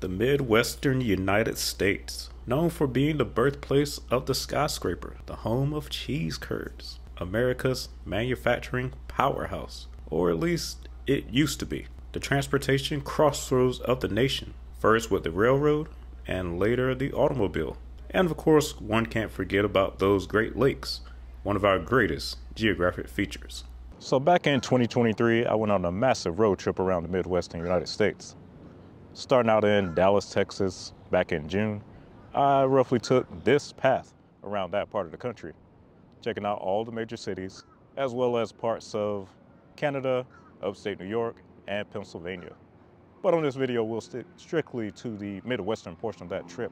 the Midwestern United States, known for being the birthplace of the skyscraper, the home of cheese curds, America's manufacturing powerhouse, or at least it used to be, the transportation crossroads of the nation, first with the railroad and later the automobile. And of course, one can't forget about those Great Lakes, one of our greatest geographic features. So, back in 2023, I went on a massive road trip around the Midwestern United States. Starting out in Dallas, Texas, back in June, I roughly took this path around that part of the country, checking out all the major cities, as well as parts of Canada, upstate New York, and Pennsylvania. But on this video, we'll stick strictly to the Midwestern portion of that trip.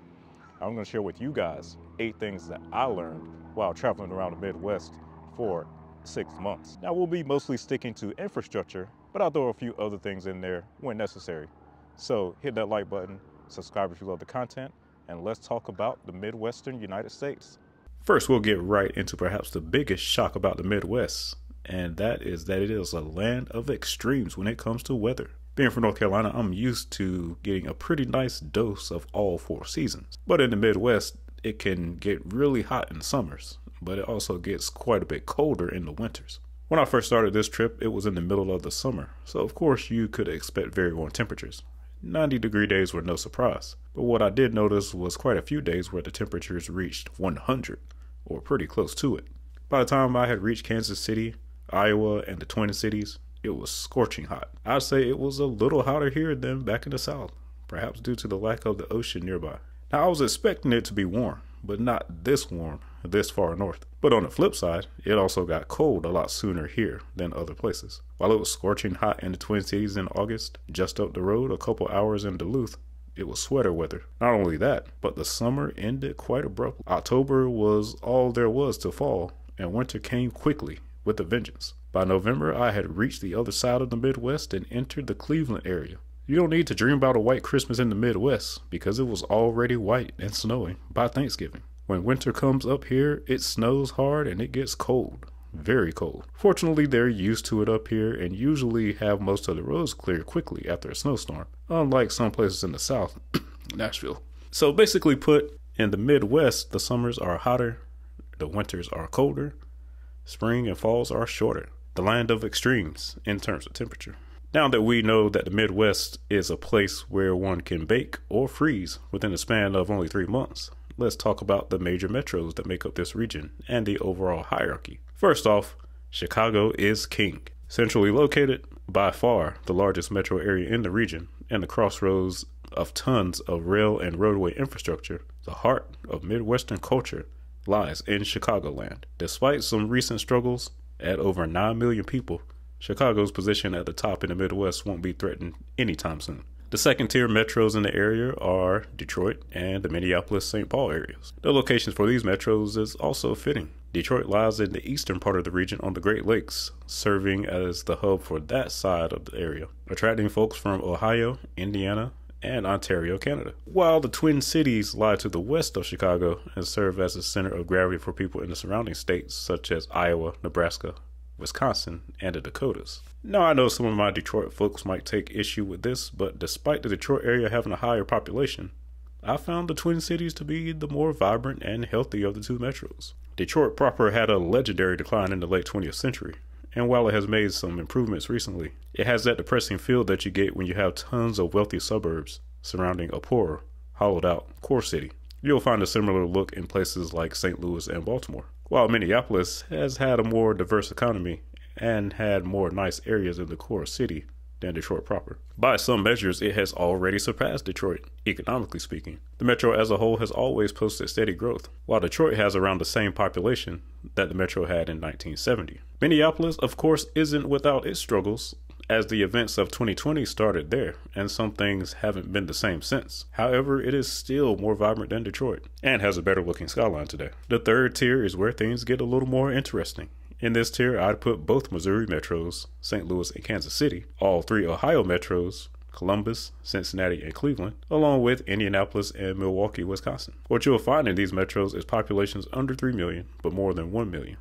I'm gonna share with you guys eight things that I learned while traveling around the Midwest for six months. Now we'll be mostly sticking to infrastructure, but I'll throw a few other things in there when necessary. So hit that like button, subscribe if you love the content, and let's talk about the Midwestern United States. First, we'll get right into perhaps the biggest shock about the Midwest, and that is that it is a land of extremes when it comes to weather. Being from North Carolina, I'm used to getting a pretty nice dose of all four seasons. But in the Midwest, it can get really hot in summers, but it also gets quite a bit colder in the winters. When I first started this trip, it was in the middle of the summer, so of course you could expect very warm temperatures. 90 degree days were no surprise, but what I did notice was quite a few days where the temperatures reached 100, or pretty close to it. By the time I had reached Kansas City, Iowa, and the Twin Cities, it was scorching hot. I'd say it was a little hotter here than back in the South, perhaps due to the lack of the ocean nearby. Now, I was expecting it to be warm, but not this warm this far north. But on the flip side, it also got cold a lot sooner here than other places. While it was scorching hot in the Twin Cities in August, just up the road a couple hours in Duluth, it was sweater weather. Not only that, but the summer ended quite abruptly. October was all there was to fall, and winter came quickly with a vengeance. By November, I had reached the other side of the Midwest and entered the Cleveland area. You don't need to dream about a white Christmas in the Midwest because it was already white and snowing by Thanksgiving. When winter comes up here, it snows hard and it gets cold. Very cold. Fortunately, they're used to it up here and usually have most of the roads cleared quickly after a snowstorm, unlike some places in the south, Nashville. So, basically, put in the Midwest, the summers are hotter, the winters are colder, spring and falls are shorter. The land of extremes in terms of temperature. Now that we know that the Midwest is a place where one can bake or freeze within a span of only three months, let's talk about the major metros that make up this region and the overall hierarchy. First off, Chicago is king. Centrally located, by far the largest metro area in the region, and the crossroads of tons of rail and roadway infrastructure, the heart of Midwestern culture lies in Chicagoland. Despite some recent struggles, at over 9 million people, Chicago's position at the top in the Midwest won't be threatened anytime soon. The second tier metros in the area are Detroit and the Minneapolis St. Paul areas. The locations for these metros is also fitting. Detroit lies in the eastern part of the region on the Great Lakes, serving as the hub for that side of the area, attracting folks from Ohio, Indiana, and Ontario, Canada. While the Twin Cities lie to the west of Chicago and serve as a center of gravity for people in the surrounding states such as Iowa, Nebraska, Wisconsin, and the Dakotas. Now, I know some of my Detroit folks might take issue with this, but despite the Detroit area having a higher population, I found the Twin Cities to be the more vibrant and healthy of the two metros. Detroit proper had a legendary decline in the late 20th century, and while it has made some improvements recently, it has that depressing feel that you get when you have tons of wealthy suburbs surrounding a poor, hollowed out core city. You'll find a similar look in places like St. Louis and Baltimore. While Minneapolis has had a more diverse economy and had more nice areas in the core city than Detroit proper. By some measures, it has already surpassed Detroit, economically speaking. The metro as a whole has always posted steady growth, while Detroit has around the same population that the metro had in 1970. Minneapolis, of course, isn't without its struggles, as the events of 2020 started there, and some things haven't been the same since. However, it is still more vibrant than Detroit, and has a better looking skyline today. The third tier is where things get a little more interesting. In this tier, I'd put both Missouri metros, St. Louis and Kansas City, all three Ohio metros, Columbus, Cincinnati, and Cleveland, along with Indianapolis and Milwaukee, Wisconsin. What you'll find in these metros is populations under 3 million, but more than 1 million.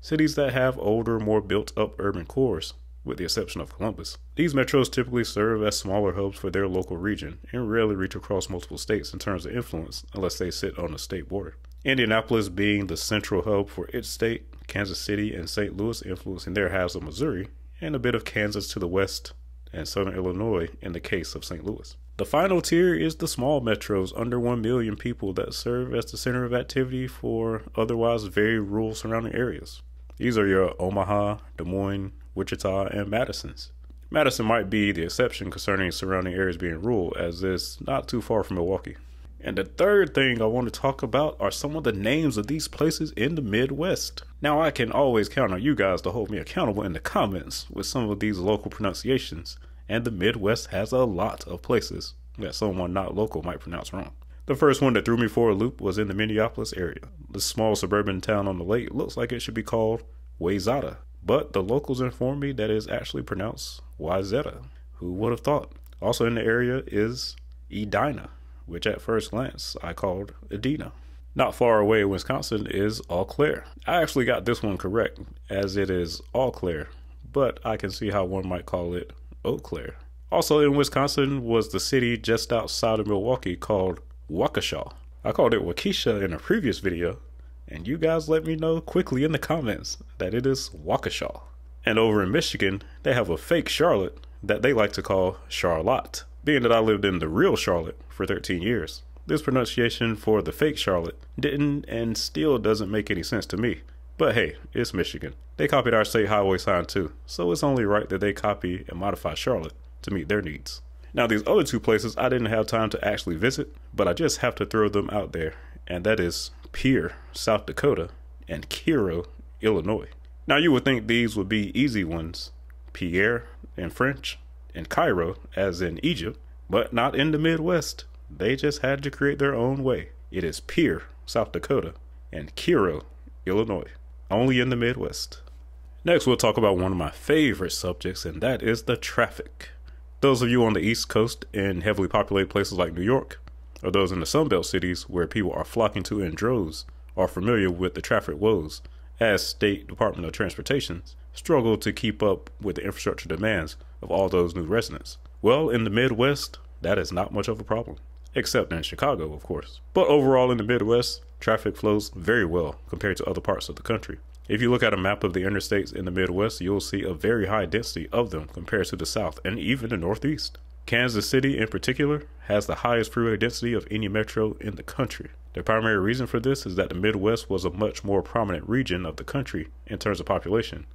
Cities that have older, more built up urban cores, with the exception of Columbus. These metros typically serve as smaller hubs for their local region and rarely reach across multiple states in terms of influence unless they sit on a state border. Indianapolis being the central hub for its state, Kansas City and St. Louis influencing their halves of Missouri, and a bit of Kansas to the west and southern Illinois in the case of St. Louis. The final tier is the small metros under 1 million people that serve as the center of activity for otherwise very rural surrounding areas. These are your Omaha, Des Moines, Wichita, and Madison's. Madison might be the exception concerning surrounding areas being rural, as it's not too far from Milwaukee. And the third thing I want to talk about are some of the names of these places in the Midwest. Now, I can always count on you guys to hold me accountable in the comments with some of these local pronunciations, and the Midwest has a lot of places that someone not local might pronounce wrong. The first one that threw me for a loop was in the Minneapolis area. The small suburban town on the lake looks like it should be called Wayzata, but the locals informed me that it is actually pronounced Wayzata. Who would have thought? Also in the area is Edina, which at first glance I called Edina. Not far away in Wisconsin is Eau Claire. I actually got this one correct, as it is Eau Claire, but I can see how one might call it Eau Claire. Also in Wisconsin was the city just outside of Milwaukee called Waukesha. I called it Waukesha in a previous video, and you guys let me know quickly in the comments that it is Waukesha. And over in Michigan, they have a fake Charlotte that they like to call Charlotte. Being that I lived in the real Charlotte for 13 years, this pronunciation for the fake Charlotte didn't and still doesn't make any sense to me. But hey, it's Michigan. They copied our state highway sign too, so it's only right that they copy and modify Charlotte to meet their needs. Now, these other two places I didn't have time to actually visit, but I just have to throw them out there, and that is Pierre, South Dakota, and Cairo, Illinois. Now, you would think these would be easy ones Pierre in French, and Cairo, as in Egypt, but not in the Midwest. They just had to create their own way. It is Pierre, South Dakota, and Cairo, Illinois, only in the Midwest. Next, we'll talk about one of my favorite subjects, and that is the traffic. Those of you on the East Coast in heavily populated places like New York, or those in the Sunbelt cities where people are flocking to in droves, are familiar with the traffic woes, as State Department of Transportation struggle to keep up with the infrastructure demands of all those new residents. Well, in the Midwest, that is not much of a problem, except in Chicago, of course. But overall, in the Midwest, traffic flows very well compared to other parts of the country. If you look at a map of the interstates in the Midwest, you'll see a very high density of them compared to the South and even the Northeast. Kansas City, in particular, has the highest freeway density of any metro in the country. The primary reason for this is that the Midwest was a much more prominent region of the country in terms of population,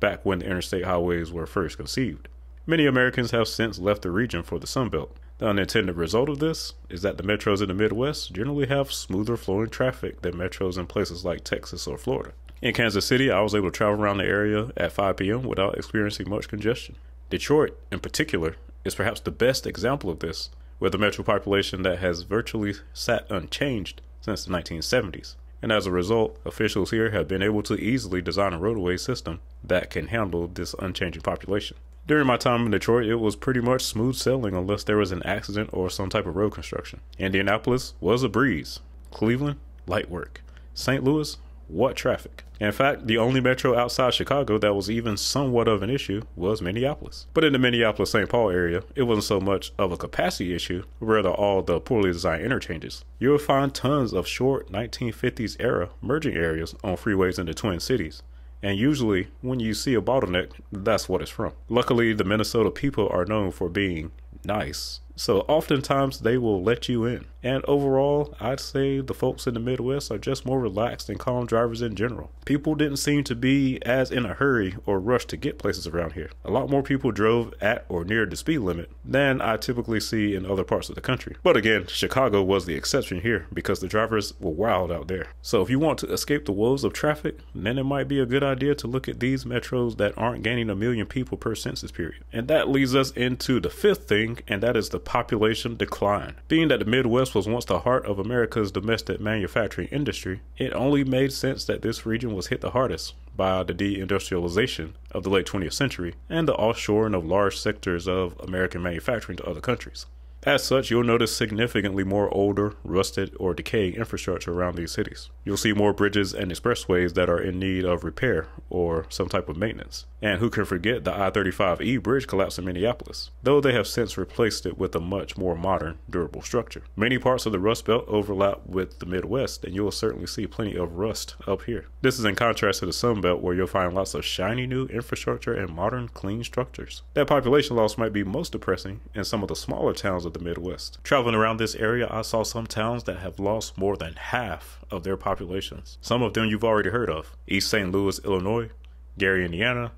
back when the interstate highways were first conceived. Many Americans have since left the region for the Sun Belt. The unintended result of this is that the metros in the Midwest generally have smoother flowing traffic than metros in places like Texas or Florida. In Kansas City, I was able to travel around the area at 5 p.m. without experiencing much congestion. Detroit, in particular, is perhaps the best example of this, with a metro population that has virtually sat unchanged since the 1970s. And as a result, officials here have been able to easily design a roadway system that can handle this unchanging population. During my time in Detroit, it was pretty much smooth sailing unless there was an accident or some type of road construction. Indianapolis was a breeze. Cleveland, light work. St. Louis, what traffic? In fact, the only metro outside Chicago that was even somewhat of an issue was Minneapolis. But in the Minneapolis St. Paul area, it wasn't so much of a capacity issue, rather all the poorly designed interchanges. You will find tons of short 1950s era merging areas on freeways in the Twin Cities. And usually, when you see a bottleneck, that's what it's from. Luckily, the Minnesota people are known for being nice. So oftentimes they will let you in. And overall, I'd say the folks in the Midwest are just more relaxed and calm drivers in general. People didn't seem to be as in a hurry or rush to get places around here. A lot more people drove at or near the speed limit than I typically see in other parts of the country. But again, Chicago was the exception here because the drivers were wild out there. So if you want to escape the woes of traffic, then it might be a good idea to look at these metros that aren't gaining a million people per census period. And that leads us into the fifth thing, and that is the population decline. Being that the Midwest was once the heart of America's domestic manufacturing industry, it only made sense that this region was hit the hardest by the deindustrialization of the late 20th century and the offshoring of large sectors of American manufacturing to other countries. As such, you'll notice significantly more older, rusted, or decaying infrastructure around these cities. You'll see more bridges and expressways that are in need of repair or some type of maintenance. And who can forget the I 35E bridge collapse in Minneapolis, though they have since replaced it with a much more modern, durable structure. Many parts of the Rust Belt overlap with the Midwest, and you will certainly see plenty of rust up here. This is in contrast to the Sun Belt, where you'll find lots of shiny new infrastructure and modern, clean structures. That population loss might be most depressing in some of the smaller towns of the Midwest. Traveling around this area, I saw some towns that have lost more than half of their populations. Some of them you've already heard of East St. Louis, Illinois, Gary, Indiana,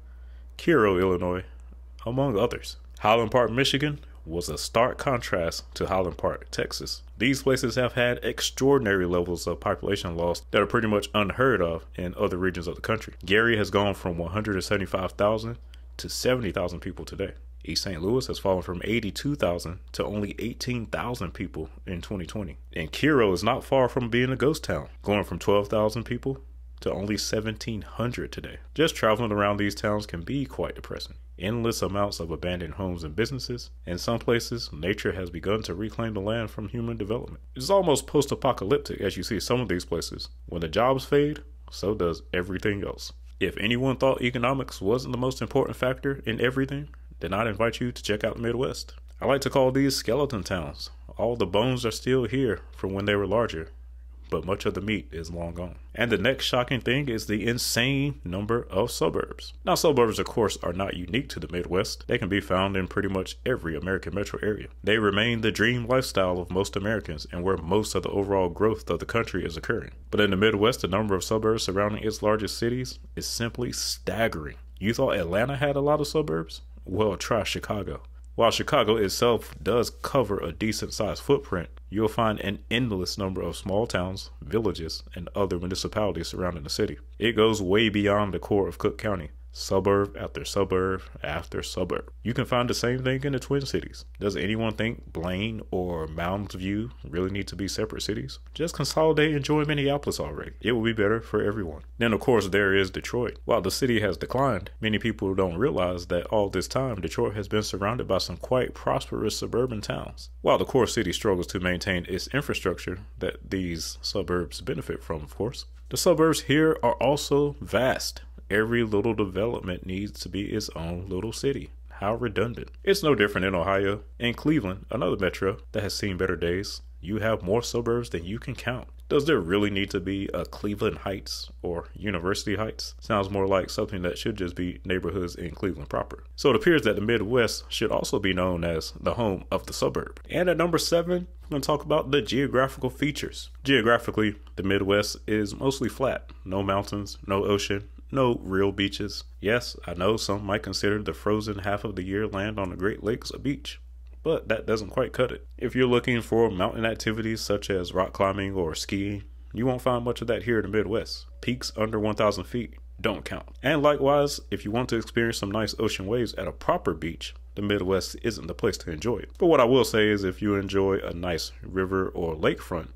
Cairo, Illinois, among others. Highland Park, Michigan was a stark contrast to Highland Park, Texas. These places have had extraordinary levels of population loss that are pretty much unheard of in other regions of the country. Gary has gone from 175,000 to 70,000 people today. East St. Louis has fallen from 82,000 to only 18,000 people in 2020. And Cairo is not far from being a ghost town, going from 12,000 people to only 1,700 today. Just traveling around these towns can be quite depressing. Endless amounts of abandoned homes and businesses. In some places, nature has begun to reclaim the land from human development. It's almost post apocalyptic as you see some of these places. When the jobs fade, so does everything else. If anyone thought economics wasn't the most important factor in everything, then I'd invite you to check out the Midwest. I like to call these skeleton towns. All the bones are still here from when they were larger, but much of the meat is long gone. And the next shocking thing is the insane number of suburbs. Now, suburbs, of course, are not unique to the Midwest. They can be found in pretty much every American metro area. They remain the dream lifestyle of most Americans and where most of the overall growth of the country is occurring. But in the Midwest, the number of suburbs surrounding its largest cities is simply staggering. You thought Atlanta had a lot of suburbs? Well, try Chicago. While Chicago itself does cover a decent sized footprint, you'll find an endless number of small towns, villages, and other municipalities surrounding the city. It goes way beyond the core of Cook County suburb after suburb after suburb. You can find the same thing in the Twin Cities. Does anyone think Blaine or Mounds View really need to be separate cities? Just consolidate and join Minneapolis already. It will be better for everyone. Then, of course, there is Detroit. While the city has declined, many people don't realize that all this time Detroit has been surrounded by some quite prosperous suburban towns. While the core city struggles to maintain its infrastructure that these suburbs benefit from, of course. The suburbs here are also vast Every little development needs to be its own little city. How redundant. It's no different in Ohio. In Cleveland, another metro that has seen better days, you have more suburbs than you can count. Does there really need to be a Cleveland Heights or University Heights? Sounds more like something that should just be neighborhoods in Cleveland proper. So it appears that the Midwest should also be known as the home of the suburb. And at number seven, I'm going to talk about the geographical features. Geographically, the Midwest is mostly flat. No mountains, no ocean, no real beaches. Yes, I know some might consider the frozen half of the year land on the Great Lakes a beach, but that doesn't quite cut it. If you're looking for mountain activities such as rock climbing or skiing, you won't find much of that here in the Midwest. Peaks under 1,000 feet don't count. And likewise, if you want to experience some nice ocean waves at a proper beach, the Midwest isn't the place to enjoy it. But what I will say is if you enjoy a nice river or lakefront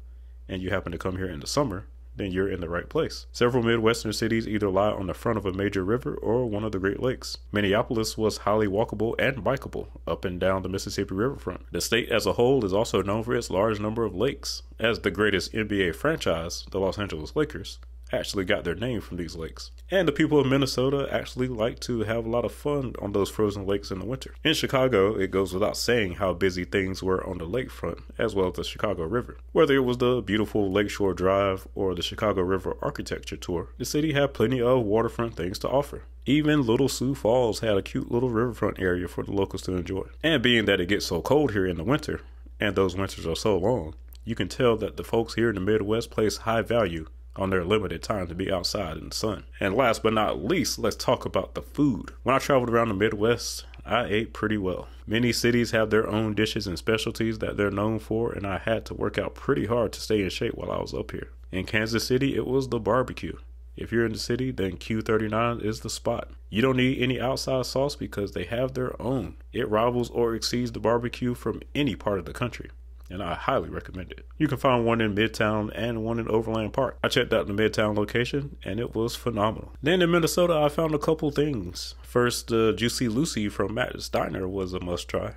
and you happen to come here in the summer, then you're in the right place. Several Midwestern cities either lie on the front of a major river or one of the Great Lakes. Minneapolis was highly walkable and bikeable up and down the Mississippi riverfront. The state as a whole is also known for its large number of lakes. As the greatest NBA franchise, the Los Angeles Lakers, actually got their name from these lakes. And the people of Minnesota actually like to have a lot of fun on those frozen lakes in the winter. In Chicago, it goes without saying how busy things were on the lakefront, as well as the Chicago River. Whether it was the beautiful Lakeshore Drive or the Chicago River Architecture Tour, the city had plenty of waterfront things to offer. Even Little Sioux Falls had a cute little riverfront area for the locals to enjoy. And being that it gets so cold here in the winter, and those winters are so long, you can tell that the folks here in the Midwest place high value on their limited time to be outside in the sun. And last but not least, let's talk about the food. When I traveled around the Midwest, I ate pretty well. Many cities have their own dishes and specialties that they're known for, and I had to work out pretty hard to stay in shape while I was up here. In Kansas City, it was the barbecue. If you're in the city, then Q39 is the spot. You don't need any outside sauce because they have their own. It rivals or exceeds the barbecue from any part of the country and I highly recommend it. You can find one in Midtown and one in Overland Park. I checked out the Midtown location and it was phenomenal. Then in Minnesota, I found a couple things. First, uh, Juicy Lucy from Matt's Diner was a must try.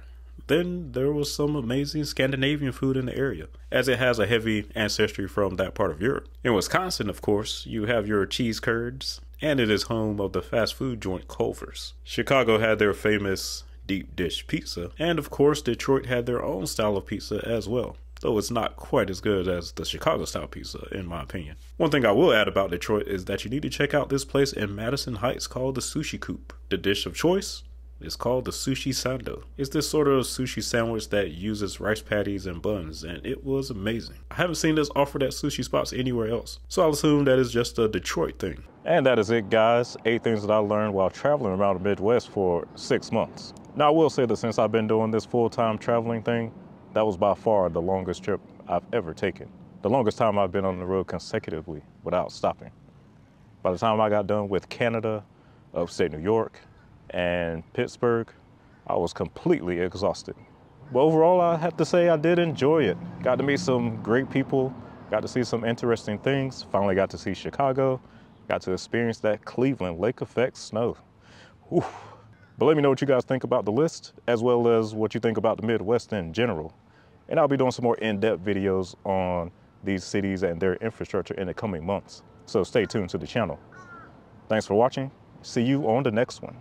then there was some amazing Scandinavian food in the area, as it has a heavy ancestry from that part of Europe. In Wisconsin, of course, you have your cheese curds, and it is home of the fast food joint Culver's. Chicago had their famous deep dish pizza, and of course, Detroit had their own style of pizza as well though it's not quite as good as the Chicago style pizza, in my opinion. One thing I will add about Detroit is that you need to check out this place in Madison Heights called the Sushi Coop. The dish of choice is called the Sushi Sando. It's this sort of sushi sandwich that uses rice patties and buns, and it was amazing. I haven't seen this offered at sushi spots anywhere else, so I'll assume that is just a Detroit thing. And that is it, guys. Eight things that I learned while traveling around the Midwest for six months. Now, I will say that since I've been doing this full time traveling thing, that was by far the longest trip I've ever taken. The longest time I've been on the road consecutively without stopping. By the time I got done with Canada, upstate New York, and Pittsburgh, I was completely exhausted. But overall, I have to say I did enjoy it. Got to meet some great people, got to see some interesting things, finally got to see Chicago, got to experience that Cleveland lake effect snow. Whew. But let me know what you guys think about the list, as well as what you think about the Midwest in general. And I'll be doing some more in-depth videos on these cities and their infrastructure in the coming months. So stay tuned to the channel. Thanks for watching. See you on the next one.